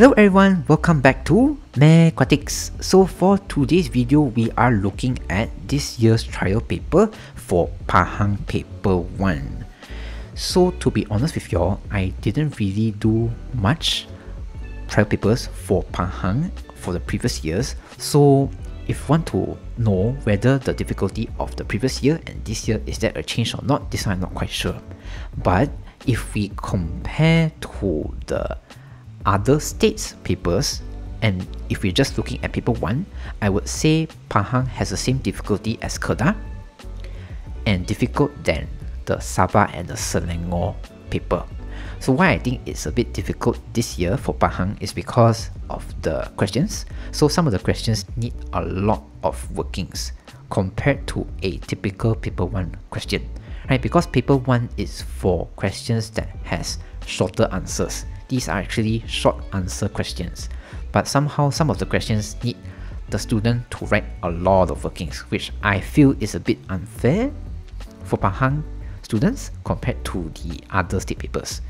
Hello everyone, welcome back to mAQADtics. So for today's video, we are looking at this year's trial paper for Pahang paper 1. So to be honest with y'all, I didn't really do much trial papers for Pahang for the previous years. So if you want to know whether the difficulty of the previous year and this year is that a change or not, this I'm not quite sure. But if we compare to the other states papers and if we're just looking at paper 1 I would say Pahang has the same difficulty as Kedah and difficult than the Sabah and the Selangor paper. So why I think it's a bit difficult this year for Pahang is because of the questions. So some of the questions need a lot of workings compared to a typical paper 1 question right? Because paper 1 is for questions that has shorter answers these are actually short answer questions, but somehow some of the questions need the student to write a lot of workings, which I feel is a bit unfair for Pahang students compared to the other state papers,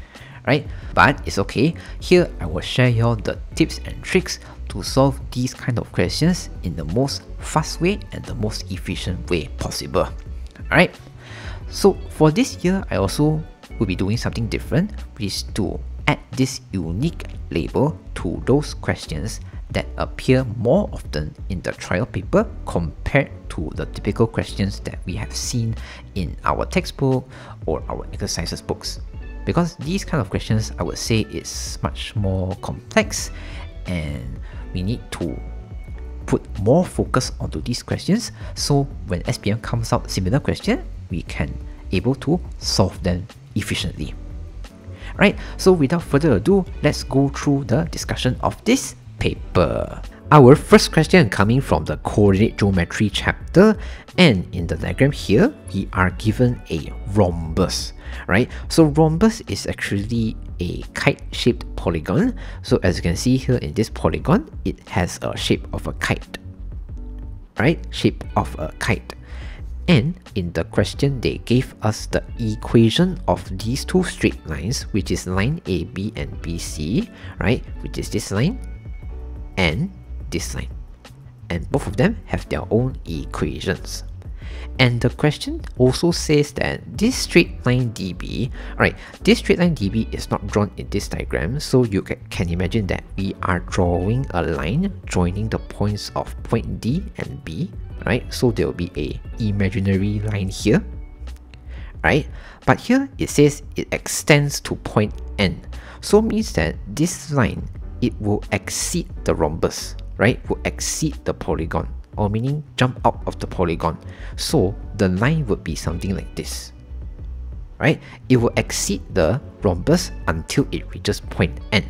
right? But it's okay. Here I will share you the tips and tricks to solve these kind of questions in the most fast way and the most efficient way possible. Alright, so for this year, I also will be doing something different, which is to add this unique label to those questions that appear more often in the trial paper compared to the typical questions that we have seen in our textbook or our exercises books. Because these kind of questions, I would say, is much more complex and we need to put more focus onto these questions so when SPM comes out similar question, we can able to solve them efficiently. Right, so without further ado, let's go through the discussion of this paper. Our first question coming from the coordinate geometry chapter and in the diagram here, we are given a rhombus, right? So rhombus is actually a kite-shaped polygon. So as you can see here in this polygon, it has a shape of a kite, right? Shape of a kite. And in the question, they gave us the equation of these two straight lines, which is line AB and BC, right? Which is this line and this line. And both of them have their own equations. And the question also says that this straight line DB, right, this straight line DB is not drawn in this diagram, so you can imagine that we are drawing a line joining the points of point D and B right? So there will be a imaginary line here, right? But here it says it extends to point N. So means that this line, it will exceed the rhombus, right? Will exceed the polygon, or meaning jump out of the polygon. So the line would be something like this, right? It will exceed the rhombus until it reaches point N.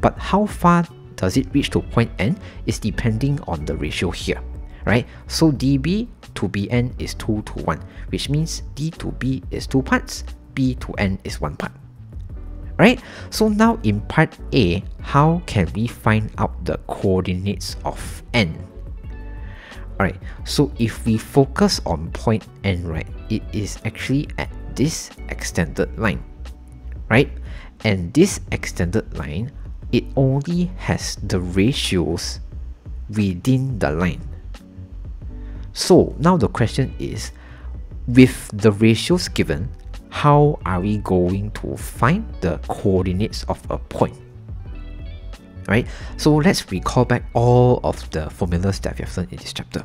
But how far does it reach to point N is depending on the ratio here right? So dB to Bn is 2 to 1, which means d to b is 2 parts, b to n is 1 part. Right? So now in part A, how can we find out the coordinates of n? Alright, so if we focus on point n, right, it is actually at this extended line, right? And this extended line, it only has the ratios within the line. So now the question is, with the ratios given, how are we going to find the coordinates of a point? Right? So let's recall back all of the formulas that we have learned in this chapter.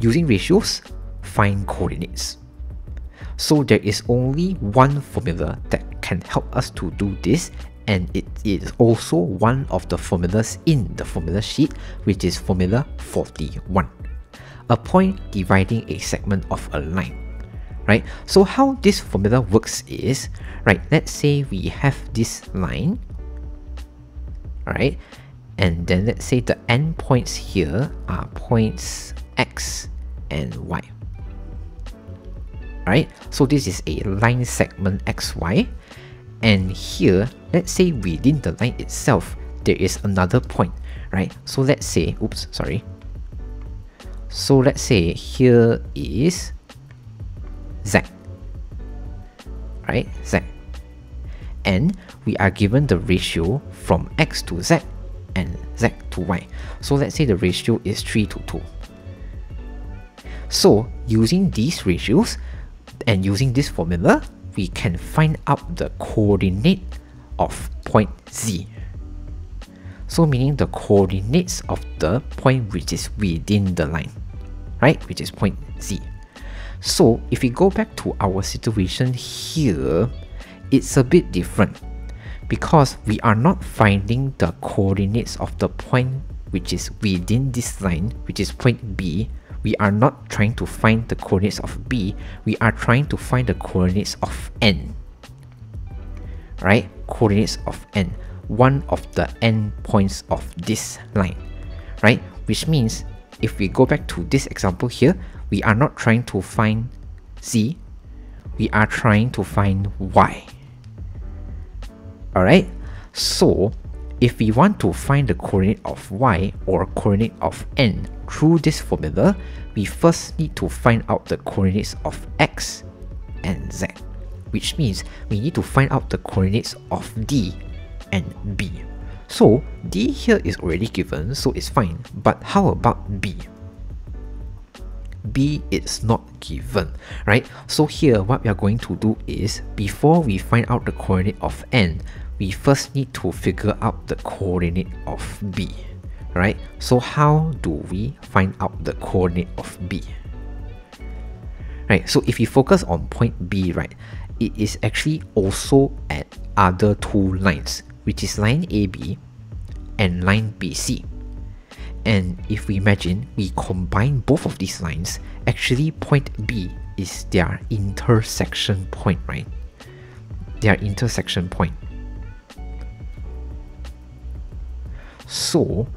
Using ratios, find coordinates. So there is only one formula that can help us to do this and it is also one of the formulas in the formula sheet which is formula 41 a point dividing a segment of a line right? So how this formula works is right let's say we have this line right? And then let's say the endpoints here are points x and y right? So this is a line segment xy and here let's say within the line itself there is another point right? So let's say oops sorry so let's say here is Z, right? Z. n, we are given the ratio from x to z and z to y. So let's say the ratio is 3 to 2. So using these ratios and using this formula, we can find out the coordinate of point z. So meaning the coordinates of the point which is within the line, right? Which is point z. So if we go back to our situation here, it's a bit different because we are not finding the coordinates of the point which is within this line, which is point B, we are not trying to find the coordinates of B, we are trying to find the coordinates of N. Right? Coordinates of N. One of the N points of this line. Right? Which means if we go back to this example here, we are not trying to find Z, we are trying to find Y. Alright? So if we want to find the coordinate of y or coordinate of n through this formula, we first need to find out the coordinates of x and z, which means we need to find out the coordinates of d and b. So d here is already given, so it's fine, but how about b? b is not given, right? So here what we are going to do is, before we find out the coordinate of n, we first need to figure out the coordinate of B, right? So how do we find out the coordinate of B? Right, so if you focus on point B, right, it is actually also at other two lines, which is line AB and line BC. And if we imagine we combine both of these lines, actually point B is their intersection point, right? Their intersection point. So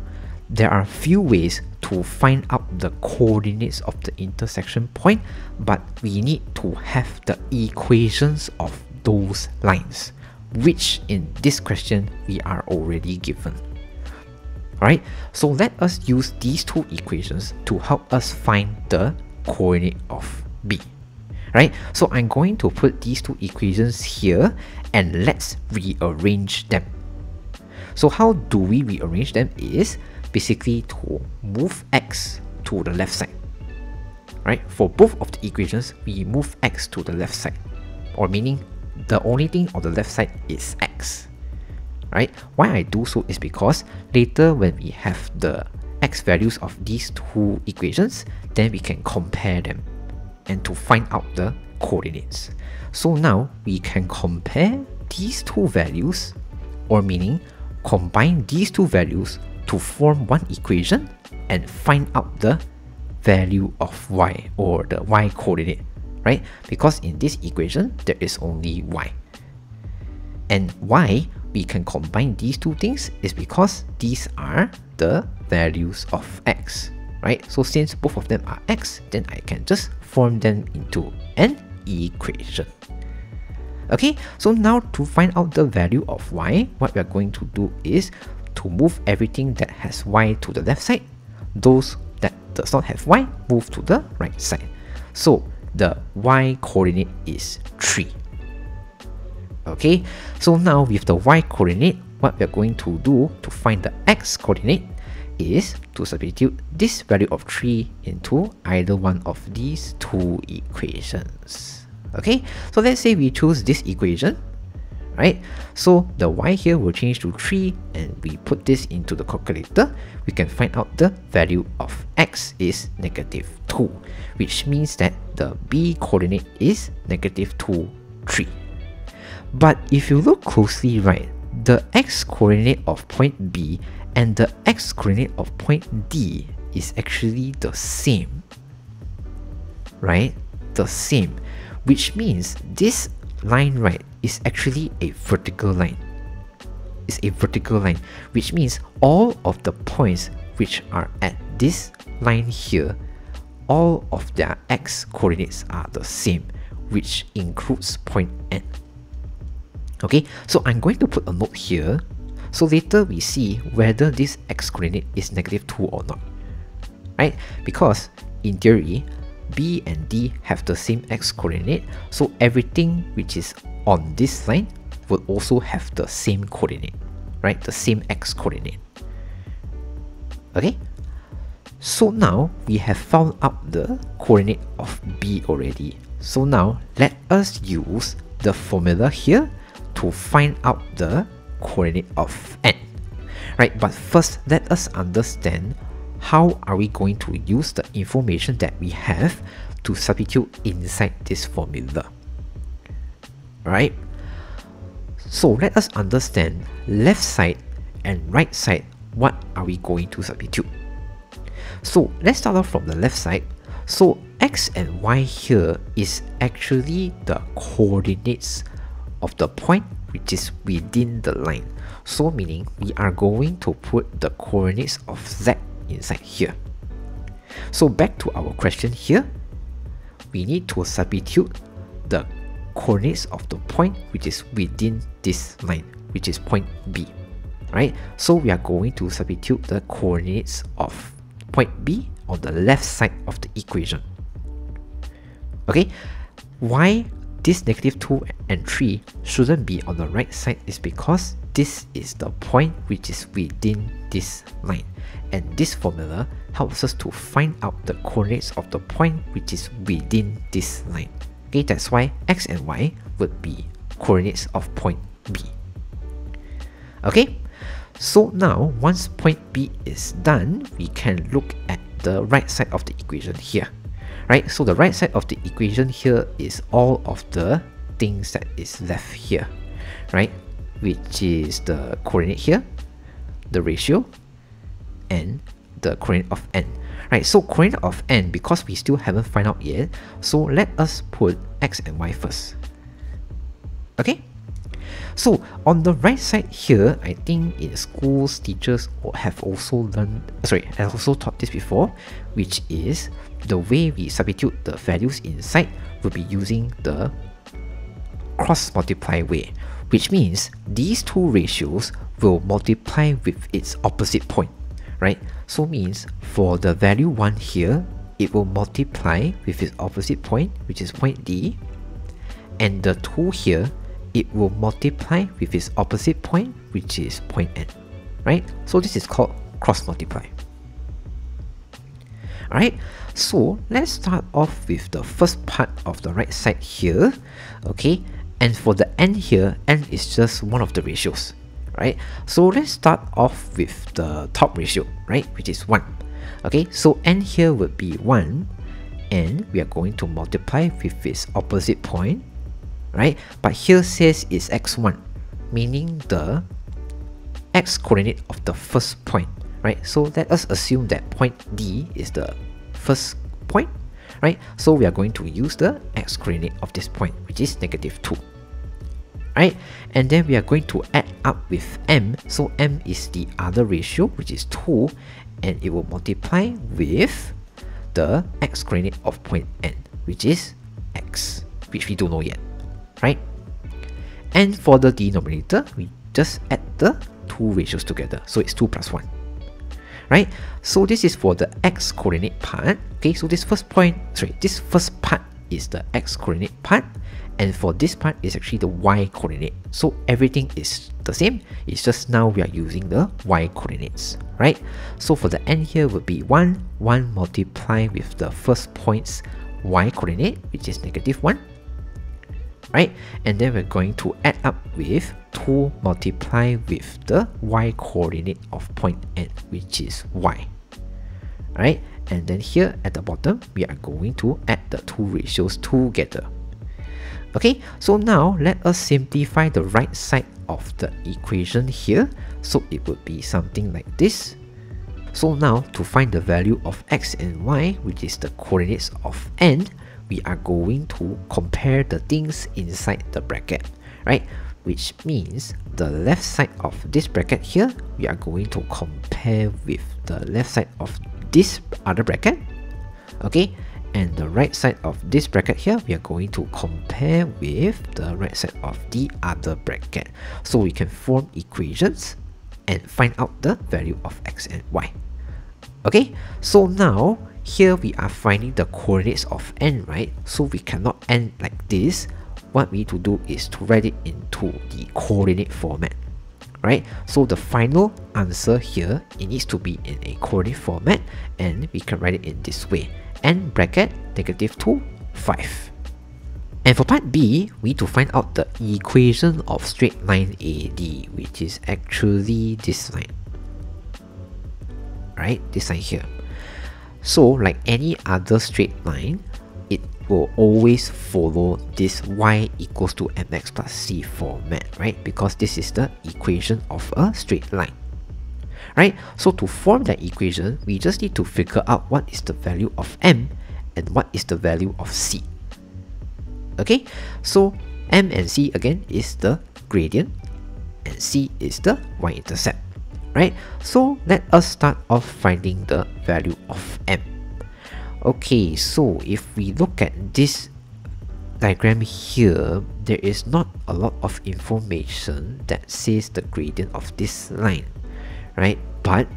there are few ways to find out the coordinates of the intersection point, but we need to have the equations of those lines, which in this question we are already given. Alright, so let us use these two equations to help us find the coordinate of B. Right, so I'm going to put these two equations here and let's rearrange them. So how do we rearrange them is basically to move x to the left side. Right? For both of the equations, we move x to the left side. Or meaning the only thing on the left side is x. Right? Why I do so is because later when we have the x values of these two equations, then we can compare them and to find out the coordinates. So now we can compare these two values or meaning combine these two values to form one equation and find out the value of y or the y coordinate, right? Because in this equation, there is only y. And why we can combine these two things is because these are the values of x, right? So since both of them are x, then I can just form them into an equation. Okay, so now to find out the value of y, what we are going to do is to move everything that has y to the left side. Those that does not have y, move to the right side. So the y coordinate is 3. Okay, so now with the y coordinate, what we are going to do to find the x coordinate is to substitute this value of 3 into either one of these two equations. Okay, so let's say we choose this equation, right? So the y here will change to 3 and we put this into the calculator, we can find out the value of x is negative 2, which means that the b coordinate is negative 2, 3. But if you look closely, right, the x coordinate of point B and the x coordinate of point D is actually the same, right? The same which means this line right is actually a vertical line. It's a vertical line, which means all of the points which are at this line here, all of their x coordinates are the same, which includes point n. Okay, so I'm going to put a note here, so later we see whether this x coordinate is negative 2 or not. Right? Because in theory, B and D have the same x coordinate, so everything which is on this line would also have the same coordinate, right? The same x coordinate. Okay, so now we have found out the coordinate of b already. So now let us use the formula here to find out the coordinate of n. Right, but first let us understand how are we going to use the information that we have to substitute inside this formula. Right? So let us understand left side and right side, what are we going to substitute? So let's start off from the left side. So x and y here is actually the coordinates of the point which is within the line. So meaning we are going to put the coordinates of z inside here. So back to our question here, we need to substitute the coordinates of the point which is within this line, which is point B, right? So we are going to substitute the coordinates of point B on the left side of the equation. Okay, why this negative 2 and 3 shouldn't be on the right side is because this is the point which is within this line and this formula helps us to find out the coordinates of the point which is within this line. Okay, that's why x and y would be coordinates of point B. Okay, so now once point B is done, we can look at the right side of the equation here. Right, so the right side of the equation here is all of the things that is left here, right? Which is the coordinate here, the ratio, and the coordinate of n. Right, so coordinate of n, because we still haven't find out yet, so let us put x and y first. Okay? So on the right side here, I think in schools, teachers have also learned, sorry, have also taught this before, which is the way we substitute the values inside will be using the cross multiply way, which means these two ratios will multiply with its opposite point right? So means for the value 1 here, it will multiply with its opposite point, which is point D, and the 2 here, it will multiply with its opposite point, which is point N, right? So this is called cross multiply. Alright, so let's start off with the first part of the right side here, okay? And for the n here, n is just one of the ratios, right? So let's start off with the top ratio, right? Which is 1. Okay, so n here would be 1 and we are going to multiply with its opposite point, right? But here says it's x1, meaning the x coordinate of the first point, right? So let us assume that point D is the first point, right? So we are going to use the x coordinate of this point, which is negative 2 right? And then we are going to add up with m. So m is the other ratio, which is 2, and it will multiply with the x coordinate of point n, which is x, which we don't know yet, right? And for the denominator, we just add the two ratios together. So it's 2 plus 1. Right? So this is for the x coordinate part. Okay, so this first point, sorry, this first part is the x coordinate part and for this part is actually the y coordinate so everything is the same it's just now we are using the y coordinates right so for the n here would be 1 1 multiply with the first point's y coordinate which is negative 1 right and then we're going to add up with 2 multiply with the y coordinate of point n which is y right and then here at the bottom we are going to add the two ratios together Okay, so now let us simplify the right side of the equation here. So it would be something like this. So now to find the value of x and y, which is the coordinates of n, we are going to compare the things inside the bracket, right? Which means the left side of this bracket here, we are going to compare with the left side of this other bracket, okay? and the right side of this bracket here we are going to compare with the right side of the other bracket so we can form equations and find out the value of x and y okay so now here we are finding the coordinates of n right? So we cannot end like this. What we need to do is to write it into the coordinate format right? So the final answer here it needs to be in a coordinate format and we can write it in this way. n bracket negative 2 5 and for part B, we need to find out the equation of straight line AD, which is actually this line. Right, this line here. So, like any other straight line, it will always follow this y equals to mx plus c format, right? Because this is the equation of a straight line. Right? So to form that equation, we just need to figure out what is the value of m and what is the value of c. Okay, so m and c again is the gradient and c is the y-intercept, right? So let us start off finding the value of m. Okay, so if we look at this diagram here, there is not a lot of information that says the gradient of this line, right? But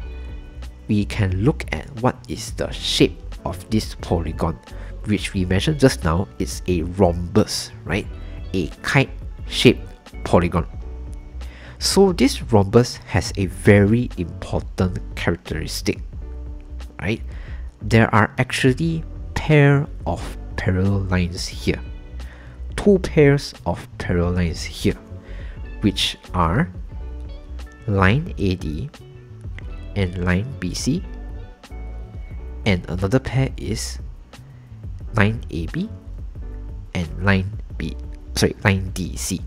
we can look at what is the shape of this polygon which we mentioned just now is a rhombus, right? A kite-shaped polygon. So this rhombus has a very important characteristic, right? There are actually pair of parallel lines here. Two pairs of parallel lines here, which are line AD and line BC and another pair is line AB and line B sorry line DC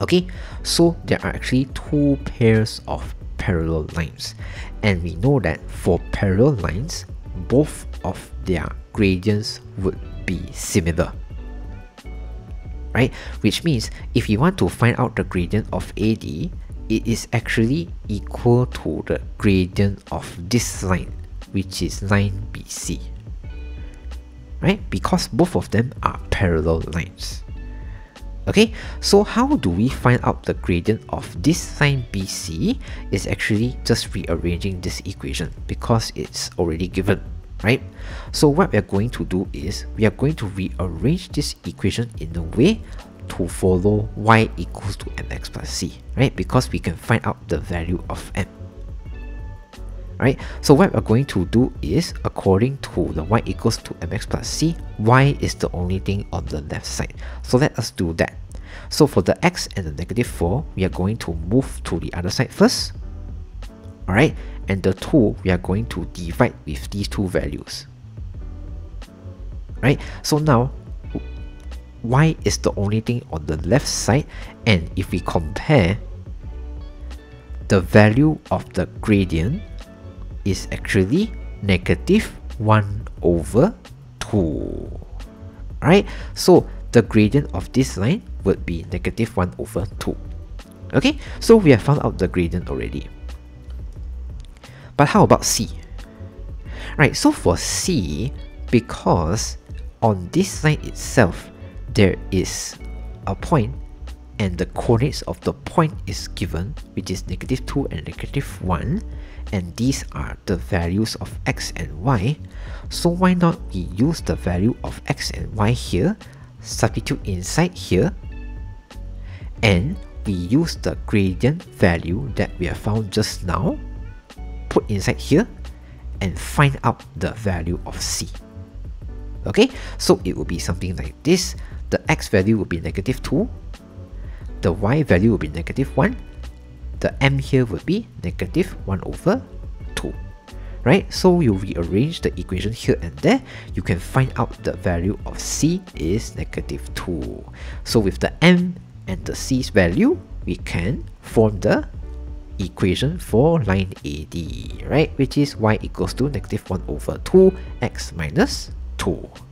okay so there are actually two pairs of parallel lines and we know that for parallel lines both of their gradients would be similar right which means if you want to find out the gradient of AD it is actually equal to the gradient of this line which is line BC right? Because both of them are parallel lines. Okay, so how do we find out the gradient of this line BC is actually just rearranging this equation because it's already given, right? So what we're going to do is we are going to rearrange this equation in a way to follow y equals to mx plus c, right? Because we can find out the value of m right? So what we're going to do is, according to the y equals to mx plus c, y is the only thing on the left side. So let us do that. So for the x and the negative 4, we are going to move to the other side first. Alright, and the 2, we are going to divide with these two values. Right, so now y is the only thing on the left side and if we compare the value of the gradient is actually negative 1 over 2. Right? So the gradient of this line would be negative 1 over 2. Okay, so we have found out the gradient already. But how about C? Right, so for C, because on this line itself, there is a point and the coordinates of the point is given, which is negative 2 and negative 1, and these are the values of x and y, so why not we use the value of x and y here, substitute inside here, and we use the gradient value that we have found just now, put inside here, and find out the value of c. Okay, so it will be something like this. The x value will be negative 2, the y value will be negative 1, the m here would be negative 1 over 2 right? So you rearrange the equation here and there. You can find out the value of c is negative 2 so with the m and the c's value we can form the equation for line AD right? Which is y equals to negative 1 over 2 x minus 2